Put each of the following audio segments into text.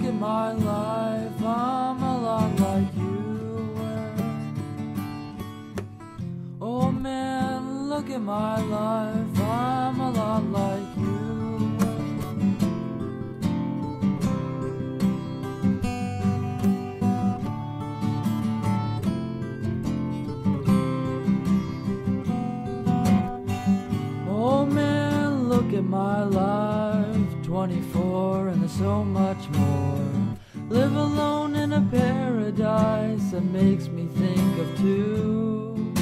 look at my life. I'm a lot like you were. Oh man, look at my life. I'm a lot like 24 and there's so much more. Live alone in a paradise that makes me think of two.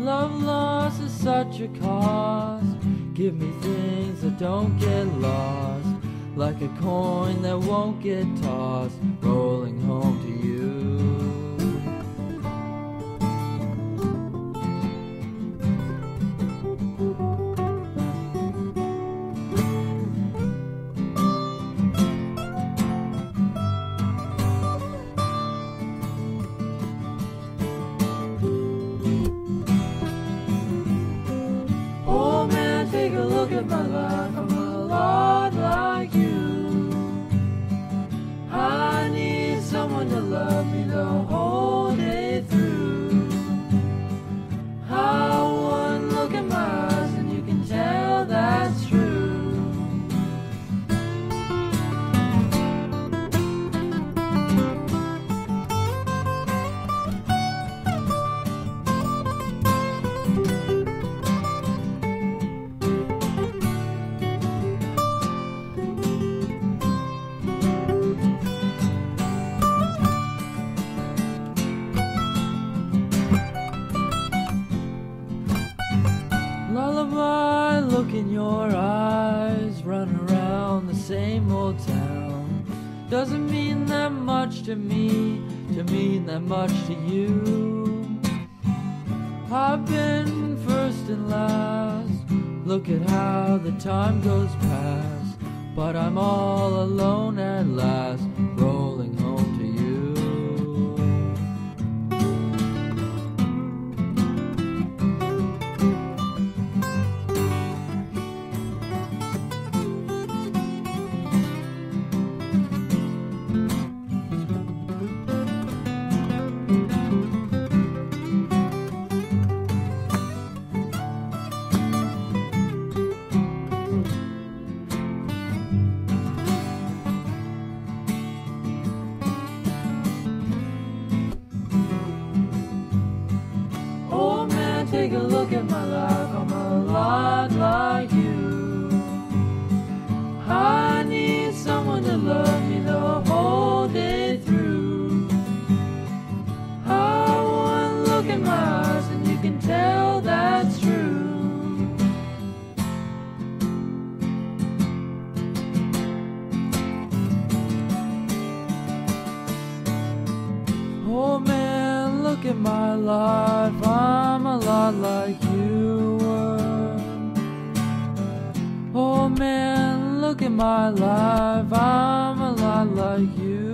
Love lost is such a cost. Give me things that don't get lost. Like a coin that won't get tossed. Rolling home to you. Look in your eyes, run around the same old town. Doesn't mean that much to me, to mean that much to you. I've been first and last. Look at how the time goes past. But I'm all alone and last, take a look at my life. Look at my life. I'm a lot like you were. Oh man, look at my life. I'm a lot like you